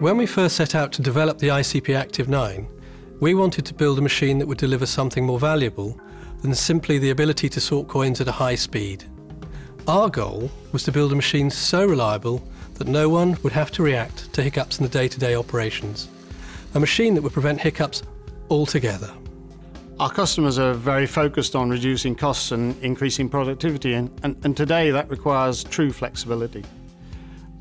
When we first set out to develop the ICP Active 9, we wanted to build a machine that would deliver something more valuable than simply the ability to sort coins at a high speed. Our goal was to build a machine so reliable that no one would have to react to hiccups in the day-to-day operations. A machine that would prevent hiccups altogether. Our customers are very focused on reducing costs and increasing productivity, and, and, and today that requires true flexibility.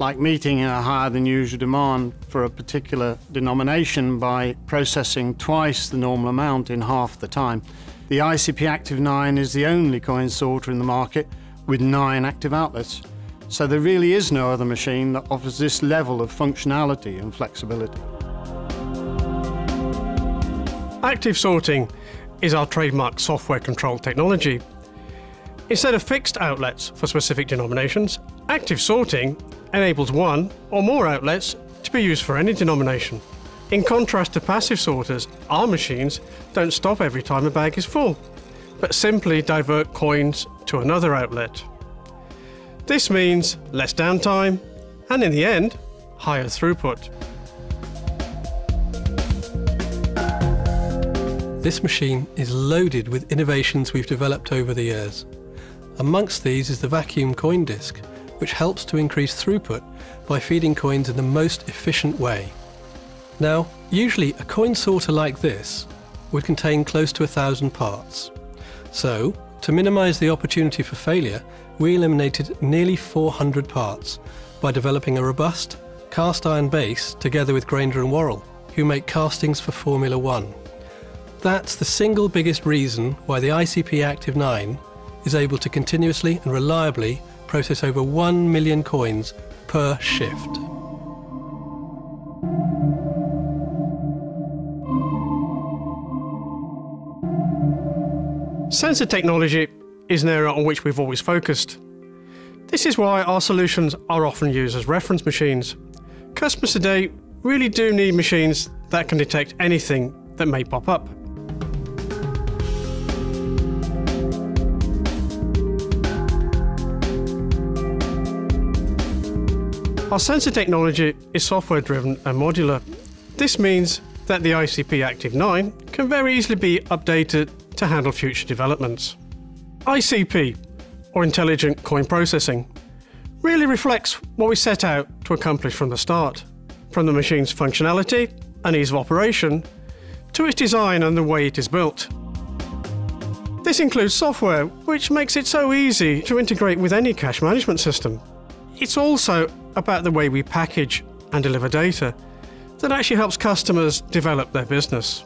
Like meeting a higher than usual demand for a particular denomination by processing twice the normal amount in half the time. The ICP Active 9 is the only coin sorter in the market with nine active outlets. So there really is no other machine that offers this level of functionality and flexibility. Active sorting is our trademark software control technology. Instead of fixed outlets for specific denominations, active sorting enables one or more outlets to be used for any denomination. In contrast to passive sorters, our machines don't stop every time a bag is full, but simply divert coins to another outlet. This means less downtime and in the end, higher throughput. This machine is loaded with innovations we've developed over the years. Amongst these is the vacuum coin disc, which helps to increase throughput by feeding coins in the most efficient way. Now, usually a coin sorter like this would contain close to a thousand parts. So, to minimise the opportunity for failure, we eliminated nearly 400 parts by developing a robust cast iron base together with Grainger and Worrall, who make castings for Formula One. That's the single biggest reason why the ICP Active 9 is able to continuously and reliably process over 1 million coins per shift. Sensor technology is an area on which we've always focused. This is why our solutions are often used as reference machines. Customers today really do need machines that can detect anything that may pop up. Our sensor technology is software driven and modular. This means that the ICP Active 9 can very easily be updated to handle future developments. ICP, or Intelligent Coin Processing, really reflects what we set out to accomplish from the start, from the machine's functionality and ease of operation to its design and the way it is built. This includes software which makes it so easy to integrate with any cash management system. It's also about the way we package and deliver data that actually helps customers develop their business.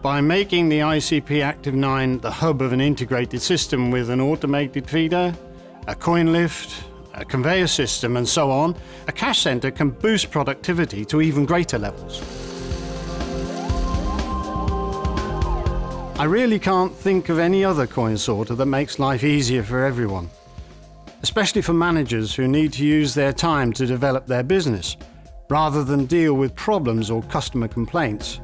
By making the ICP Active 9 the hub of an integrated system with an automated feeder, a coin lift, a conveyor system and so on, a cash centre can boost productivity to even greater levels. I really can't think of any other coin sorter that makes life easier for everyone especially for managers who need to use their time to develop their business, rather than deal with problems or customer complaints.